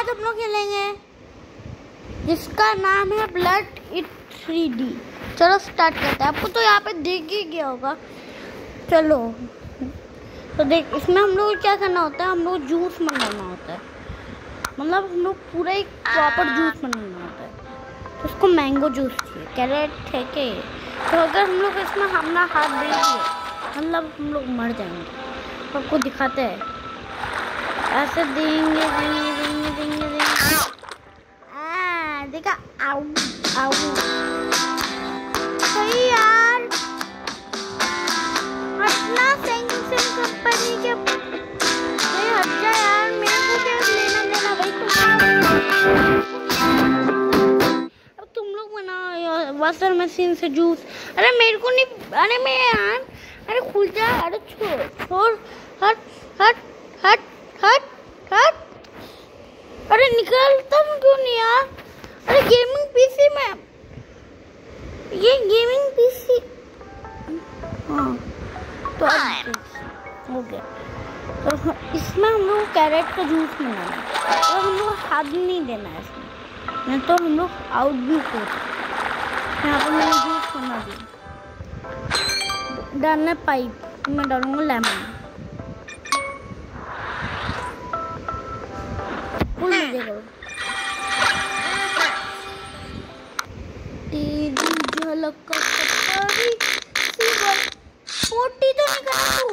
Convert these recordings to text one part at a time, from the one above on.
आज हम लोग खेलेंगे। जिसका नाम है ब्लड इट थ्री डी चलो स्टार्ट करते हैं। आपको तो यहाँ पे देख ही गया होगा। चलो। तो देख इसमें हम लोग क्या करना होता है? हम लोग जूस मंगाना होता है। मतलब हम लोग पूरा एक प्रॉपर जूस मंगाना होता है। तो उसको मैंगो जूस चाहिए। कैरेट है ये तो अगर हम लोग इसमें अपना हाथ दे दिए मतलब हम लोग मर जाएँगे। आपको दिखाते हैं। ऐसे देंगे देंगे आ, देखा आउ आउ सही यार हटना सेंग सेंग कंपनी के भाई हट जा यार मेरे को क्या लेना देना भाई अब तुम लोग बनाओ वॉशर मशीन से जूस अरे मेरे को नहीं अरे मैं यार अरे खुल जा अरे छोड़ छोड़ हट हट हट हट हट अरे निकलता क्यों नहीं यार अरे गेमिंग पीसी में। ये गेमिंग पीसी हाँ तो अब हो। गया। तो इसमें हम लोग कैरेट का जूस बनाना है। और हम लोग हाथ नहीं देना है इसमें। नहीं तो हम लोग आउट भी हो यहाँ पर मैंने जूस बना दिया। डालना पाइप मैं डालूँगा लेमन फुल मज़े करो तेरी झलक का सफारी सिवर पोटी तो निकाल तू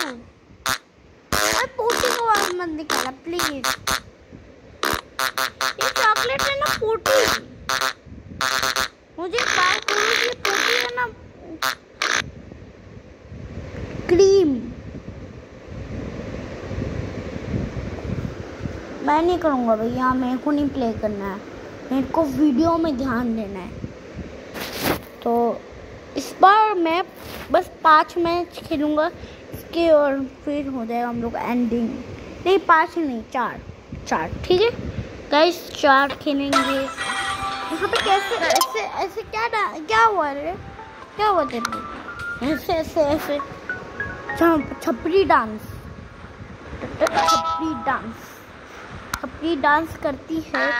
अरे पोटी को आवाज़ मत निकाला प्लीज़ ये चॉकलेट है ना पोटी मुझे बात करो कि पोटी है ना क्रीम मैं नहीं करूँगा भैया, मेरे को नहीं प्ले करना है। मेरे को वीडियो में ध्यान देना है। तो इस बार मैं बस पाँच मैच खेलूँगा, इसके और फिर हो जाएगा हम लोग एंडिंग नहीं, पाँच नहीं, चार। चार, ठीक है? गाइस चार खेलेंगे। यहाँ पे कैसे, ऐसे ऐसे क्या क्या हुआ रे? क्या हुआ तेरे ऐसे ऐसे ऐसे। छपरी डांस छपरी डांस छपरी डांस करती है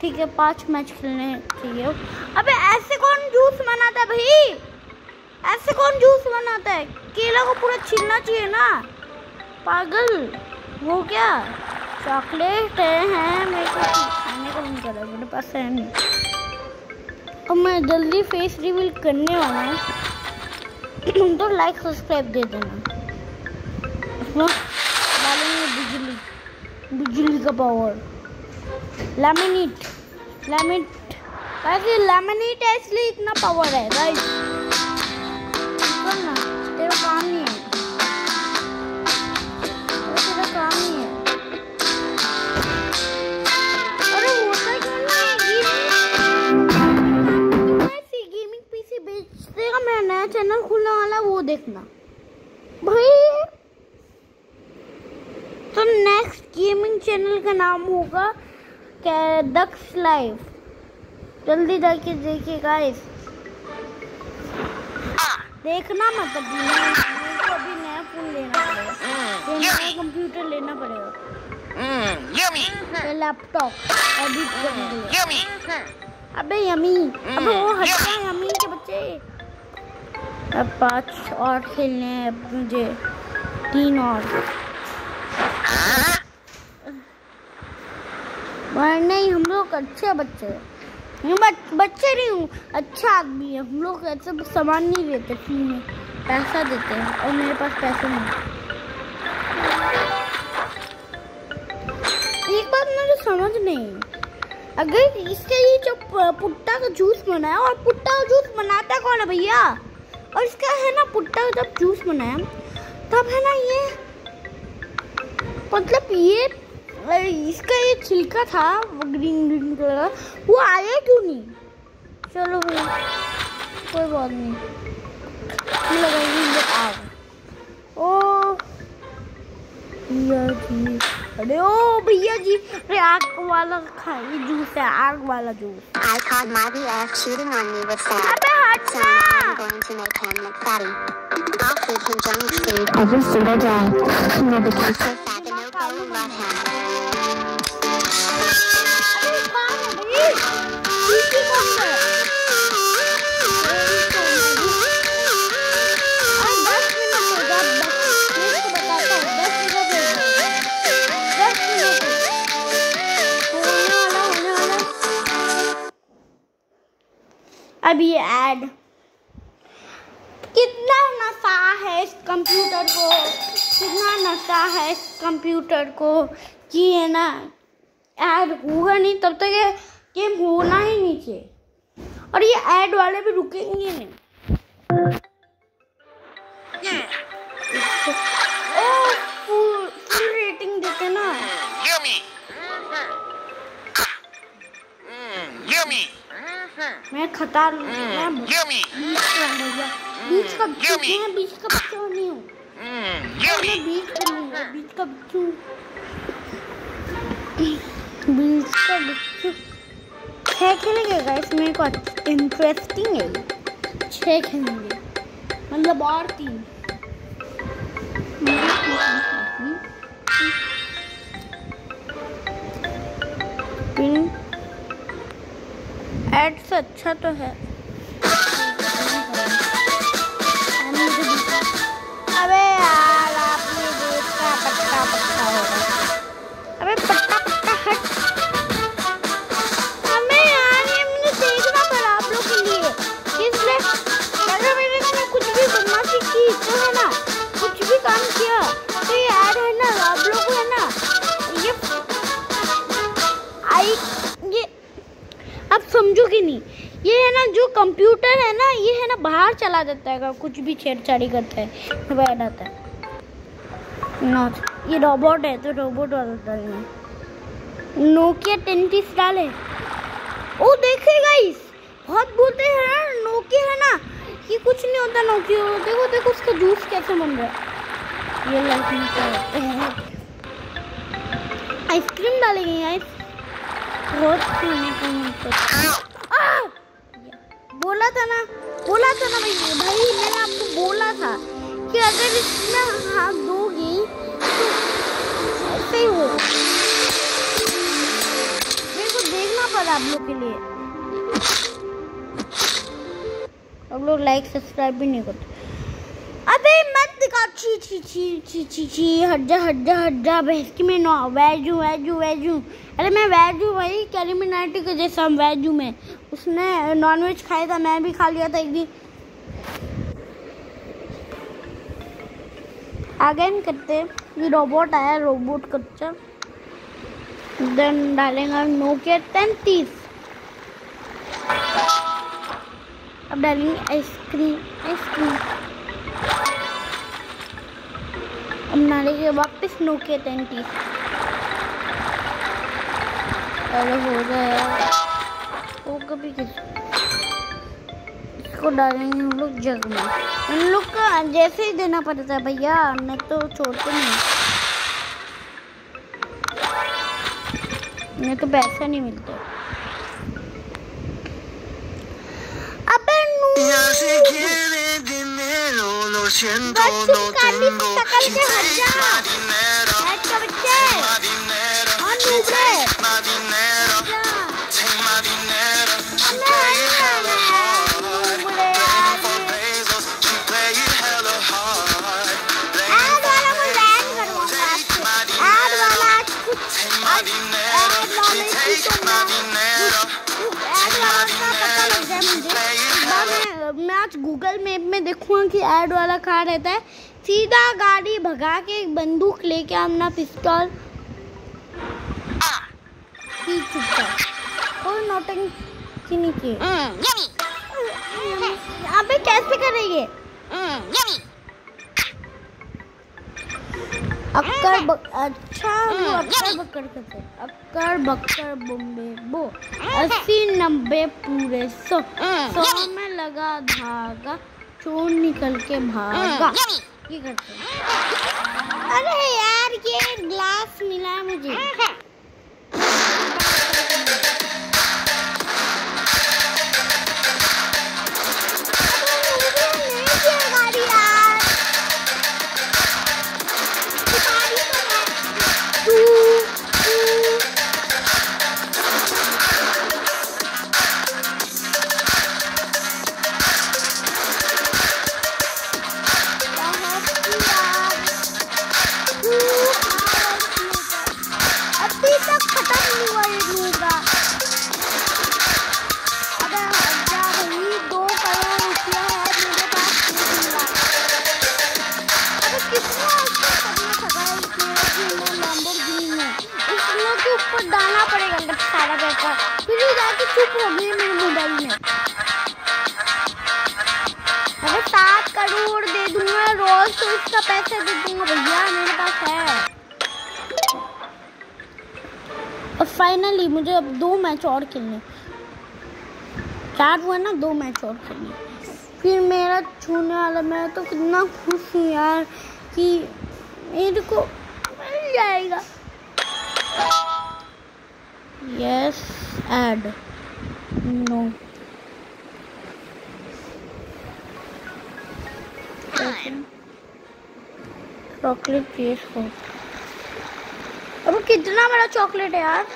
ठीक है पाँच मैच खेलने चाहिए अबे ऐसे कौन जूस बनाता है भाई? ऐसे कौन जूस बनाता है? केला को पूरा छीलना चाहिए ना। पागल वो क्या? चॉकलेट है, है मेरे को खाने को नहीं कर रहा मेरे पास है नहीं। अब मैं जल्दी फेस रिवील करने वाला हूँ। तो लाइक सब्सक्राइब दे देना। बिजली का पावर लैमिनेट लैमिनेट वैसे लैमिनेट है, इसलिए इतना पावर है राइट ना तेरा काम नहीं है। तेरा काम नहीं है। गेमिंग पीसी बेचते का मेरा नया चैनल खुलने वाला, वो देखना भाई तो नेक्स्ट गेमिंग चैनल का नाम होगा दक्ष लाइव जल्दी जाके देखिए गाइस देखना मत अभी मैं- अभी नया फ़ोन लेना पड़ेगा। नया कंप्यूटर लेना पड़ेगा। लैपटॉप एडिट करने के लिए Yummy! अबे यमी अबे वो हटता है यमी के बच्चे। अब पाँच और खेलने हैं मुझे। तीन और। नहीं, हम लोग अच्छे बच्चे हैं। बच्चे नहीं हूँ अच्छा आदमी है। हम लोग ऐसे सामान नहीं देते फ्री में। पैसा देते हैं, और मेरे पास पैसे नहीं। एक बात मुझे समझ नहीं। अगर इसका ये जो पुट्टा का जूस बनाया, और पुट्टा का जूस बनाता कौन है भैया? और इसका है ना, पुट्टा जब जूस बनाया, तब है ना ये मतलब ये अरे इसका ये छिलका था वो ग्रीन ग्रीन कलर का वो आया क्यों नहीं? चलो भाई कोई बात नहीं। लगाएँगे ओ भैया जी। अरे ओ भैया जी अरे आग वाला खाए जूस है आग वाला juice. I call my B X shooting on me with Sam अबे हट सा I am going to make him look fatty after him junk food I just so dead I never can so fat अब ये add. कितना नशा है इस computer को? कितना नशा है इस कंप्यूटर को? कि है ना। ऐड होगा नहीं तब तक ये गेम होना ही नहीं चाहिए। और ये ऐड वाले भी रुकेंगे नहीं। ओ मैं खतार मैं Mm, बीच का भैया बीच का. मैं बीच का नहीं हूँ। मैं बीच का नहीं हूँ बीच का बिच्छू बीच का बिच्छू छः खेलेंगे गाइस मेरे को इंटरेस्टिंग है। छः खेलेंगे मतलब और तीन। तीन। एड से अच्छा तो है। चला जाता है, अगर कुछ भी छेड़छाड़ी करता है तो बैठ आता है। नॉट ये रोबोट है तो रोबोट वाला डालना नोकिया टेंटिस डाले। ओ, देखे गाइस बहुत बोलते हैं ना नोकिया है ना, ये कुछ नहीं होता नोकिया देखो देखो, उसका जूस कैसे बन रहा है। ये हैं? आइसक्रीम डालेंगे गाइस बहुत! बोला था ना बोला था ना भाई भाई, मैंने आपको बोला था कि अगर इसमें हाथ दोगी तो ऐसे ही होगा। मेरे को देखना पड़ा आप लोग के लिए। अब लोग लाइक सब्सक्राइब भी नहीं करते। अबे दिखा छी छी छी छी छी जा हट जा भैंस की मैं नो वैज हूँ वैज हूँ वैज। हूँ अरे मैं वैज हूँ भाई कैलिमिनाटी के जैसा वैज हूँ मैं। उसने नॉनवेज खाया था, मैं भी खा लिया था एक दिन। हम करते ये रोबोट आया रोबोट कच्चा। देन डालेंगे नोकिया तैंतीस अब डालेंगे आइसक्रीम आइसक्रीम अब डालेंगे वापस नोकिया तैंतीस अरे हो गया वो कभी किस इसको डालेंगे हम लोग जग में। हम लोग का जैसे ही देना पड़ता है भैया, मैं तो छोड़ते नहीं मैं तो पैसा नहीं मिलता। Ya se quiere dinero, lo siento, no tengo. Dinero. Take my dinero. Take my dinero. Take my dinero. She hella hard. She hella hard. आज गूगल मैप में देखूँगा कि ऐड वाला कहाँ रहता है। सीधा गाड़ी भगा के एक बंदूक लेके अपना पिस्तौल। और चुपचाप कोई नौटंकी नहीं की अबे कैसे करेंगे। अक्कर बक, अच्छा वो अक्कर बक्कर करते अक्कर बक्कर बम्बे बो। अस्सी नब्बे पूरे सौ। सौ में लगा धागा चोर निकल के भागा। Mm, ये करते अरे यार ये ग्लास मिला मुझे। सारा पैसा फिर ये जाके चुप हो गई मेरे मोबाइल में अरे सात करोड़ दे दूँगा रोज तो इसका पैसा दे दूँगा भैया मेरे पास है और फाइनली मुझे अब दो मैच और खेलने। चार हुआ ना, दो मैच और खेलने। फिर मेरा छूने वाला, मैं तो कितना खुश हूँ यार कि मेरे को मिल जाएगा। यस ऐड नो चॉकलेट पेश हो. अब कितना बड़ा चॉकलेट है यार?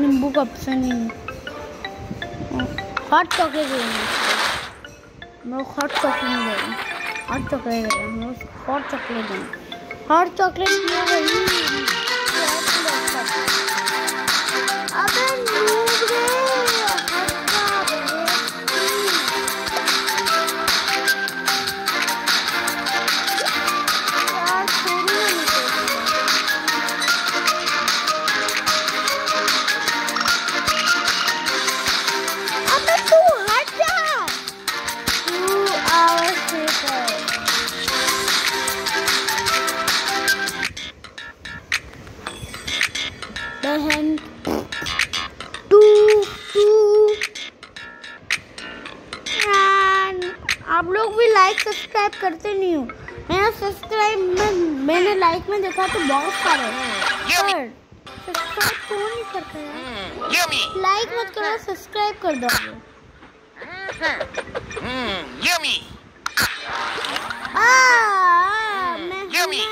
नींबू का ऑप्शन ही नहीं हॉट चॉकलेट लेंगे मैं हॉट चॉकलेट रहा। Hot chocolate hot chocolate hot chocolate अबे सब्सक्राइब करते नहीं हो। मैंने सब्सक्राइब में मैंने लाइक में देखा तो बहुत सारे पर सब्सक्राइब कौन नहीं करता यार? लाइक मत करो सब्सक्राइब कर दो। मैं.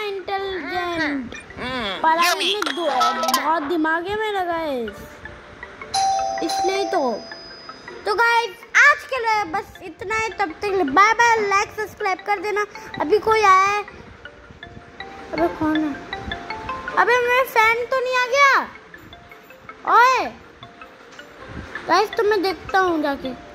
इंटेलिजेंट पढ़ाई में दो बहुत दिमागे में लगा है। इसलिए तो तो गाइस के लिए बस इतना ही, तब तक बाय बाय लाइक सब्सक्राइब कर देना। अभी कोई आया है? अबे कौन है? अबे मेरा फ़ैन तो नहीं आ गया। ओए। गाइस तो मैं देखता हूँ जाके।